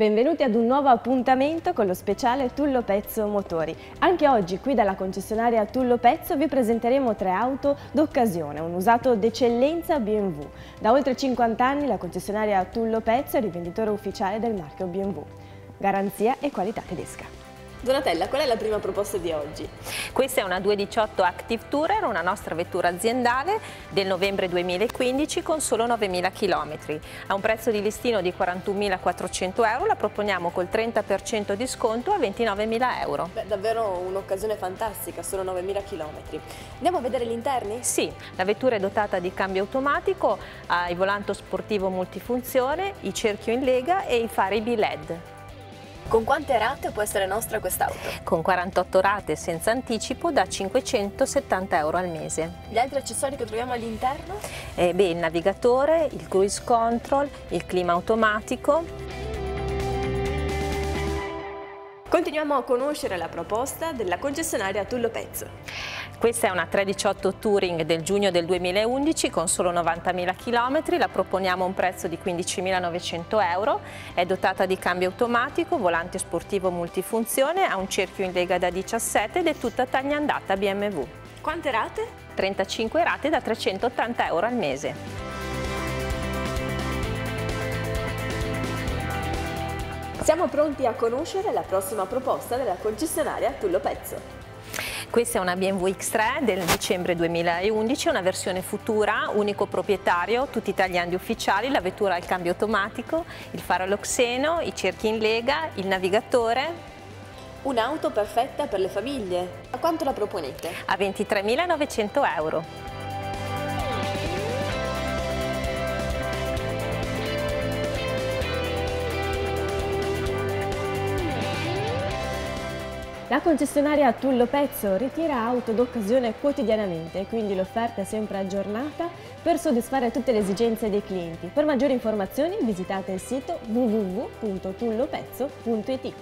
Benvenuti ad un nuovo appuntamento con lo speciale Tullo Pezzo Motori. Anche oggi qui dalla concessionaria Tullo Pezzo vi presenteremo tre auto d'occasione, un usato d'eccellenza BMW. Da oltre 50 anni la concessionaria Tullo Pezzo è rivenditore ufficiale del marchio BMW. Garanzia e qualità tedesca. Donatella, qual è la prima proposta di oggi? Questa è una 218 Active Tourer, una nostra vettura aziendale del novembre 2015 con solo 9.000 km. A un prezzo di listino di 41.400 euro la proponiamo col 30% di sconto a 29.000 euro. Beh, davvero un'occasione fantastica, solo 9.000 km. Andiamo a vedere gli interni? Sì, la vettura è dotata di cambio automatico, ha il volante sportivo multifunzione, i cerchio in lega e i fari B-LED. Con quante rate può essere nostra quest'auto? Con 48 rate senza anticipo da 570 euro al mese. Gli altri accessori che troviamo all'interno? Eh, beh, il navigatore, il cruise control, il clima automatico. Continuiamo a conoscere la proposta della concessionaria Tullo Pezzo. Questa è una 318 Touring del giugno del 2011 con solo 90.000 km, la proponiamo a un prezzo di 15.900 euro, è dotata di cambio automatico, volante sportivo multifunzione, ha un cerchio in lega da 17 ed è tutta taglia andata BMW. Quante rate? 35 rate da 380 euro al mese. Siamo pronti a conoscere la prossima proposta della concessionaria Tullo Pezzo. Questa è una BMW X3 del dicembre 2011, una versione futura, unico proprietario, tutti italiani ufficiali, la vettura al cambio automatico, il faro all'oxeno, i cerchi in lega, il navigatore. Un'auto perfetta per le famiglie. A quanto la proponete? A 23.900 euro. La concessionaria Tullo Pezzo ritira auto d'occasione quotidianamente, quindi l'offerta è sempre aggiornata per soddisfare tutte le esigenze dei clienti. Per maggiori informazioni visitate il sito www.tullopezzo.it.